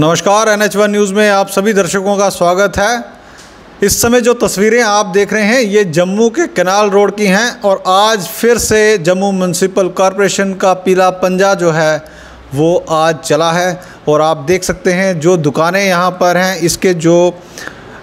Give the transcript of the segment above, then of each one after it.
नमस्कार N H one news में आप सभी दर्शकों का स्वागत है। इस समय जो तस्वीरें आप देख रहे हैं, ये जम्मू के कनाल रोड की हैं और आज फिर से जम्मू म्यूनसिपल कॉरपोरेशन का पीला पंजा जो है, वो आज चला है। और आप देख सकते हैं जो दुकानें यहाँ पर हैं, इसके जो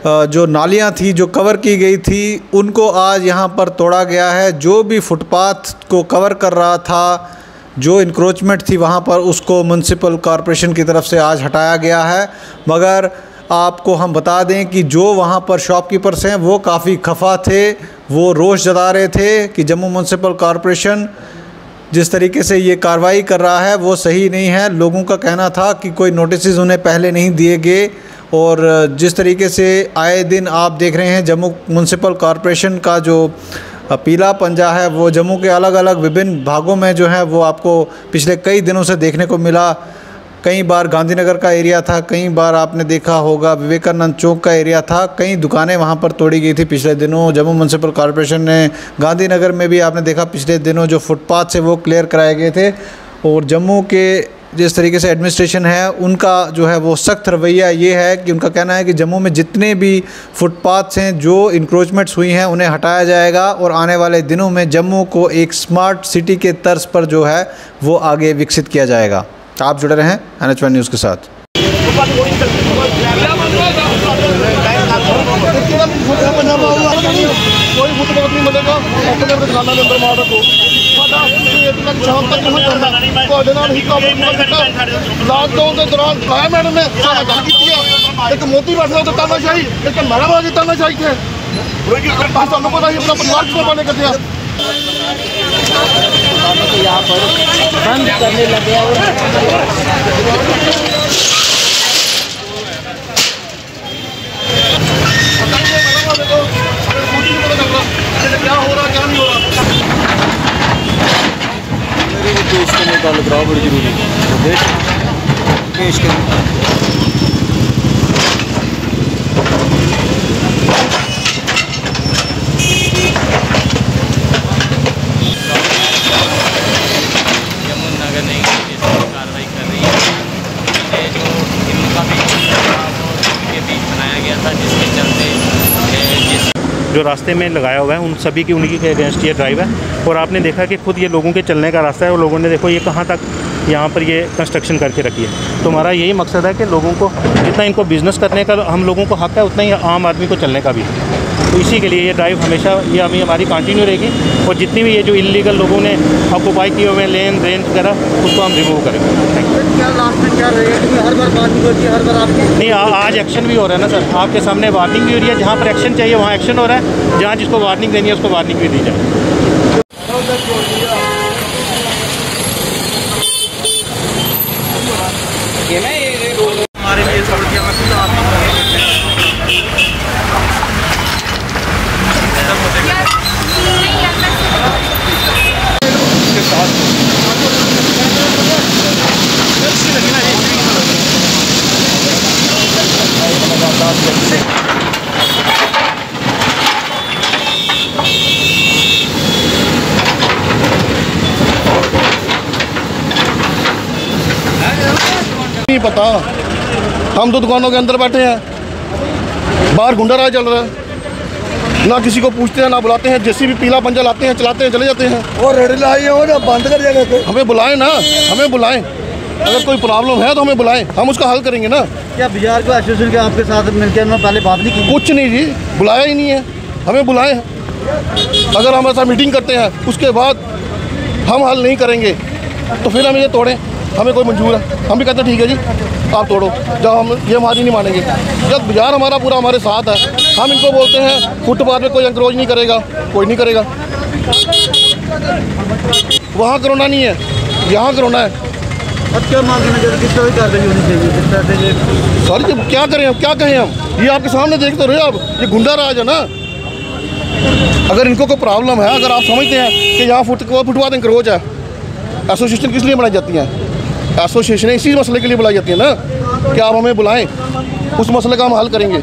जो नालियाँ थी, जो कवर की गई थी, उनको आज यहाँ पर तोड़ा गया है। जो भी फुटपाथ को कवर कर रहा था जो इंक्रोचमेंट थी वहाँ पर, उसको म्यूनसिपल कॉरपोरेशन की तरफ़ से आज हटाया गया है। मगर आपको हम बता दें कि जो वहाँ पर शॉपकीपर्स हैं, वो काफ़ी खफा थे, वो रोष जता रहे थे कि जम्मू म्यूनसिपल कॉरपोरेशन जिस तरीके से ये कार्रवाई कर रहा है, वो सही नहीं है। लोगों का कहना था कि कोई नोटिस उन्हें पहले नहीं दिए गए। और जिस तरीके से आए दिन आप देख रहे हैं, जम्मू म्यूनसिपल कॉरपोरेशन का जो पीला पंजा है, वो जम्मू के अलग अलग विभिन्न भागों में जो है, वो आपको पिछले कई दिनों से देखने को मिला। कई बार गांधीनगर का एरिया था, कई बार आपने देखा होगा, विवेकानंद चौक का एरिया था, कई दुकानें वहाँ पर तोड़ी गई थी पिछले दिनों। जम्मू म्यूनसिपल कॉरपोरेशन ने गांधीनगर में भी आपने देखा, पिछले दिनों जो फुटपाथ से वो क्लियर कराए गए थे। और जम्मू के जिस तरीके से एडमिनिस्ट्रेशन है, उनका जो है वो सख्त रवैया ये है कि उनका कहना है कि जम्मू में जितने भी फुटपाथ्स हैं, जो इंक्रोचमेंट्स हुई हैं, उन्हें हटाया जाएगा और आने वाले दिनों में जम्मू को एक स्मार्ट सिटी के तर्ज पर जो है वो आगे विकसित किया जाएगा। तो आप जुड़े रहें एन एच न्यूज़ के साथ। कोई अपने अपने के अंदर मार रखो ਸਾਡਾ ਇੱਕ ਤੱਕ ਸ਼ਾਮ ਤੱਕ ਨਹੀਂ ਕਰਨਾ ਤੁਹਾਡੇ ਨਾਲ ਹੀ ਕੰਮ ਪੂਰਾ ਕੀਤਾ ਲਾਕਡਾਊਨ ਦੇ ਦੌਰਾਨ ਪ੍ਰਾਇਮ ਮੈਡਮ ਨੇ ਸਾਡਾ ਗੱਲ ਕੀਤੀ ਆ ਇੱਕ ਮੋਦੀ ਬੈਠਾ ਤਾਂ ਤਾਨਾਸ਼ਾਹੀ ਇੱਕ ਮੈਡਮ ਆ ਗਈ ਤਾਨਾਸ਼ਾਹੀ ਤੇ ਬਸ ਤੁਹਾਨੂੰ ਪਤਾ ਹੀ ਆਪਣਾ ਪਰਿਵਾਰ ਕਿਵੇਂ ਪਾਲੇ ਕਰਦੇ ਆ बंद करने लगे और पेश करने का लग रहा बड़ी ज़रूरी है। पेश करने जम्मू नगर निगम इस पर कार्रवाई कर रही है ये जो इनका भी के बीच बनाया गया था जिसके चलते ये जिस जो रास्ते में लगाया हुआ है, उन सभी की उनकी के अगेंस्ट ये ड्राइव है। और आपने देखा कि खुद ये लोगों के चलने का रास्ता है और लोगों ने देखो ये कहाँ तक यहाँ पर ये कंस्ट्रक्शन करके रखी है। तो हमारा यही मकसद है कि लोगों को जितना इनको बिज़नेस करने का हम लोगों को हक है उतना ही आम आदमी को चलने का भी। है तो इसी के लिए ये ड्राइव हमेशा ये हमें हमारी कंटिन्यू रहेगी और जितनी भी ये जो इलीगल लोगों ने ऑक्यूपाई किए हुए हैं लेन रेंज वगैरह उसको हम रिमूव करेंगे थैंक यू क्या लास्ट में क्या रहेगा हर बार बात होती है हर बार आपकी नहीं आ, आज एक्शन भी हो रहा है ना सर। आपके सामने वार्निंग भी हो रही है जहाँ पर एक्शन चाहिए वहाँ एक्शन हो रहा है। जहाँ जिसको वार्निंग देनी है उसको वार्निंग भी दी जाए। Amen. नहीं पता। हम तो दुकानों के अंदर बैठे हैं। बाहर गुंडा राज चल रहा है। ना किसी को पूछते हैं ना बुलाते हैं। जैसे भी पीला पंजा लाते हैं चलाते हैं चले जाते हैं। और रेडी लाई हो ना बंद कर तो हमें बुलाएँ ना हमें बुलाएँ। अगर कोई प्रॉब्लम है तो हमें बुलाएँ। हम उसका हल करेंगे ना। क्या बिहार को एसोसिएशन के आपके साथ मिलकर उन्होंने पहले बात नहीं की? कुछ नहीं जी बुलाया ही नहीं है। हमें बुलाएँ। अगर हम ऐसा मीटिंग करते हैं उसके बाद हम हल नहीं करेंगे तो फिर हमें ये तोड़ें। हमें कोई मंजूर है। हम भी कहते हैं ठीक है जी आप तोड़ो। जब हम ये हमारी नहीं मानेंगे। जब बाज़ार हमारा पूरा हमारे साथ है हम इनको बोलते हैं फुटपाथ में कोई इंक्रोच नहीं करेगा कोई नहीं करेगा। वहाँ कोरोना नहीं है यहाँ कोरोना है। अब क्या मांग सर जी क्या करें हम? क्या कहें हम? ये आपके सामने देख तो रहे आप ये गुंडा राज है ना। अगर इनको कोई प्रॉब्लम है अगर आप समझते हैं कि यहाँ फुट फुटपाथ इंक्रोच है एसोसिएशन किस लिए बनाई जाती है? एसोसिएशन इसी मसले के लिए बुलाई जाती है ना? कि आप हमें बुलाएँ। उस मसले का हम हल करेंगे।